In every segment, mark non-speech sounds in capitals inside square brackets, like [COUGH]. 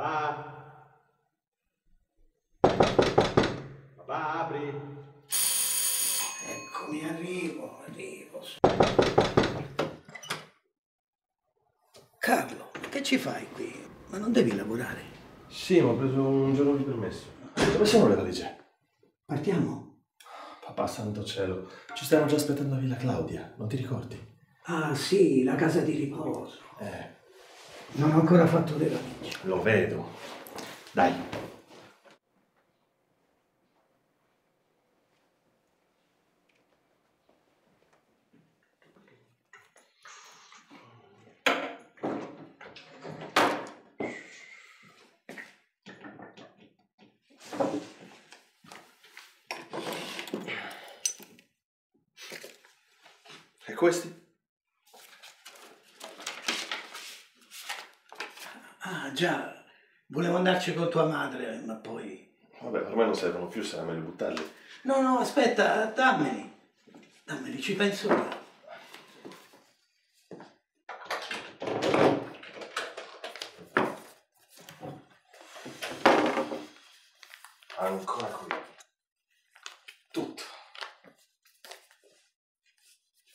Papà? Papà, apri. Eccomi, arrivo, arrivo. Carlo, che ci fai qui? Ma non devi lavorare. Sì, ma ho preso un giorno di permesso. Dove sono le valigie? Partiamo? Papà, santo cielo. Ci stiamo già aspettando a Villa Claudia, non ti ricordi? Ah sì, la casa di riposo. Eh, Non ho ancora fatto le valigie. lo vedo. Dai. E questi? Ah già, volevo andarci con tua madre, ma poi... Vabbè, ormai non servono più, sarà meglio buttarli. No, no, aspetta, dammeli. Dammeli, ci penso io. Ancora qui. Tutto.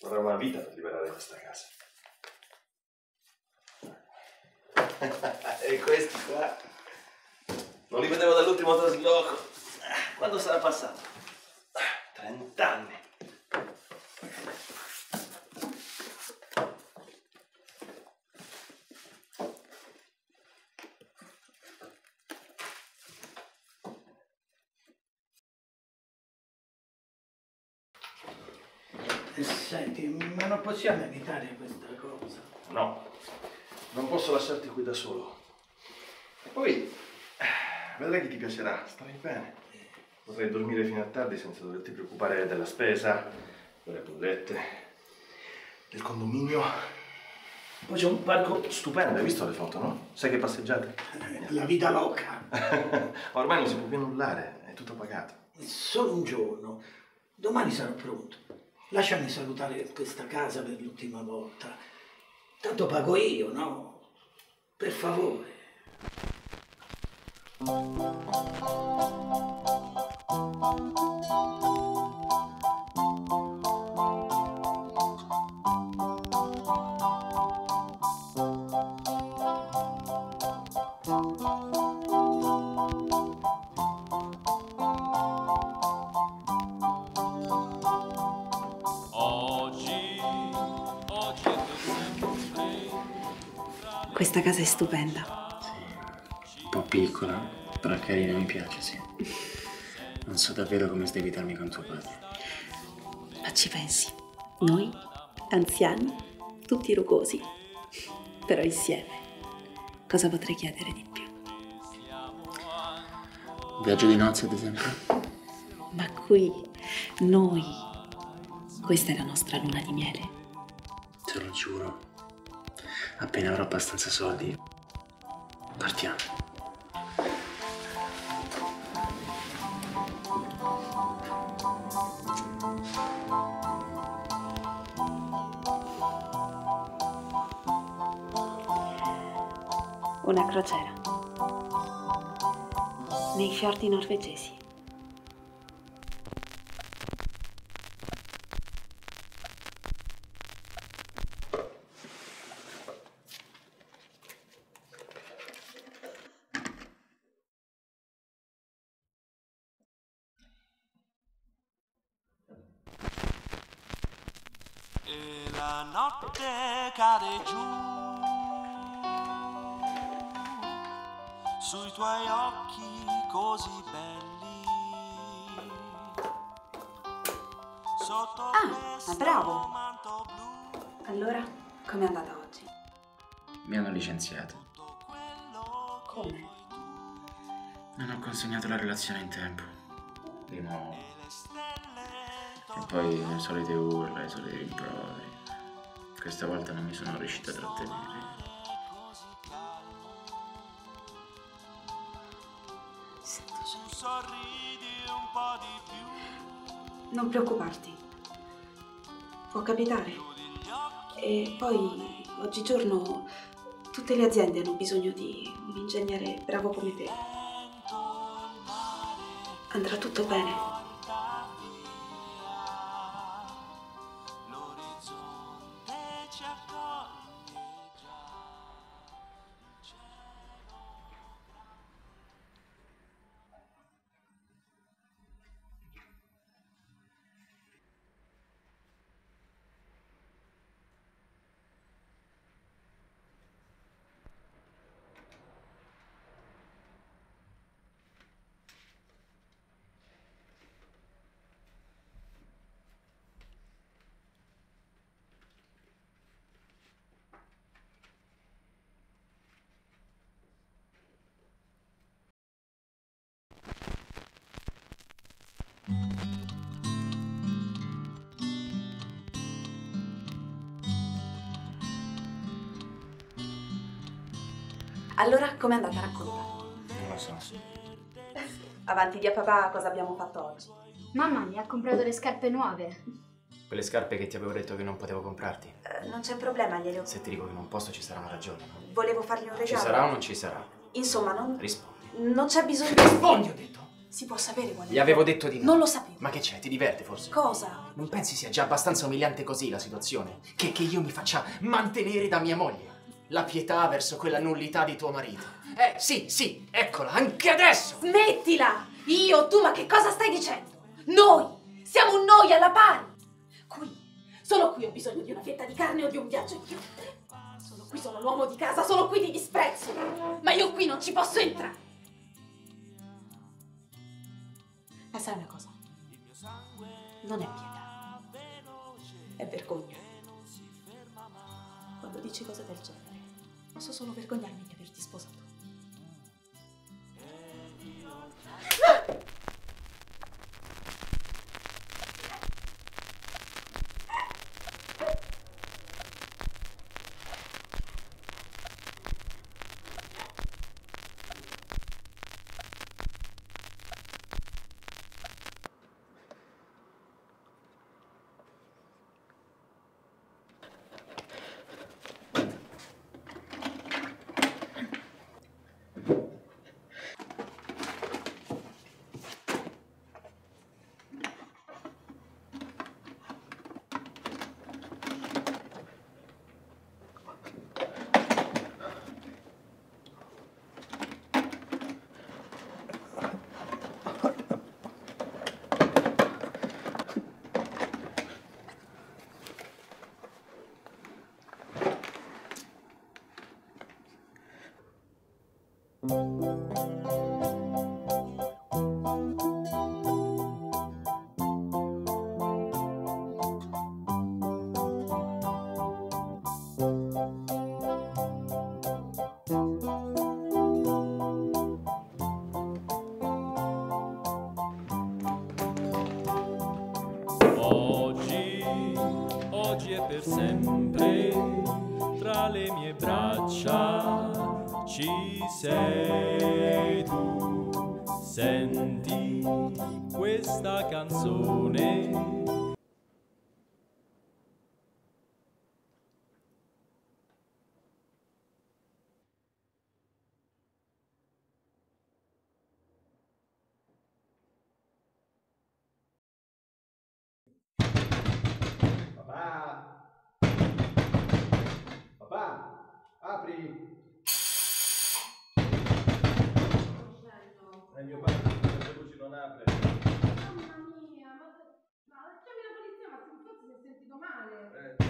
Vorrei una vita per liberare questa casa. E questi qua? Non li vedevo dall'ultimo trasloco. Quando sarà passato? 30 anni. E senti, ma non possiamo evitare questa cosa. No, non posso lasciarti qui da solo. Poi, eh, vedrai che ti piacerà, starai bene. Potrai dormire fino a tardi senza doverti preoccupare della spesa, delle bollette, del condominio. Poi c'è un parco stupendo, hai visto le foto, no? Sai che passeggiate? La vita loca. [LAUGHS] Ormai non si può più annullare, è tutto pagato. Solo un giorno. Domani sarò pronto. Lasciami salutare questa casa per l'ultima volta. Tanto pago io, no? Per favore. Questa casa è stupenda. Piccola, però carina, mi piace, sì. Non so davvero come sdebitarmi con tuo padre. Ma ci pensi? Noi, anziani, tutti rugosi, però insieme. Cosa potrei chiedere di più? Un viaggio di nozze, ad esempio? Ma qui, noi, questa è la nostra luna di miele. Te lo giuro. Appena avrò abbastanza soldi, partiamo. Una crociera. Nei fiordi norvegesi. la notte cade giù sui tuoi occhi così belli. Sotto Ah, ma bravo. manto blu Allora, com'è andata oggi? Mi hanno licenziato. Come? Non ho consegnato la relazione in tempo. Di nuovo. E poi le solite urla, i soliti rimproveri. Questa volta non mi sono riuscito a trattenere. Sorridi un po' di più Non preoccuparti. Può capitare. E poi, oggigiorno, Tutte le aziende hanno bisogno di un ingegnere bravo come te. Andrà tutto bene. Allora, com'è andata? Racconta. Non lo so. Avanti via papà, cosa abbiamo fatto oggi? Mamma mi ha comprato le scarpe nuove. Quelle scarpe che ti avevo detto che non potevo comprarti. Eh, non c'è problema, gliele ho... Se ti dico che non posso ci sarà una ragione, no? Volevo fargli un regalo. Ci sarà o non ci sarà? Insomma, non, Rispondi. non c'è bisogno... Rispondi, ho detto! Si può sapere qual è. Gli avevo detto di no. Non lo sapevo. Ma che c'è? Ti diverte forse? Cosa? Non pensi sia già abbastanza umiliante così la situazione? Che, che io mi faccia mantenere da mia moglie? La pietà verso quella nullità di tuo marito. Eh, sì, sì, eccola, anche adesso! Smettila! Io, tu, ma che cosa stai dicendo? Noi! Siamo noi alla pari! Qui, solo qui ho bisogno di una fetta di carne o di un viaggio in yacht. Solo qui sono l'uomo di casa, solo qui ti disprezzo. Ma io qui non ci posso entrare. Oggi è per sempre, tra le mie braccia ci sei tu. Senti questa canzone. Papà, apri. È eh, mio padre, le luci non apre. Mamma mia, ma, ma chiami la polizia, ma forse fosse si è sentito male. Eh.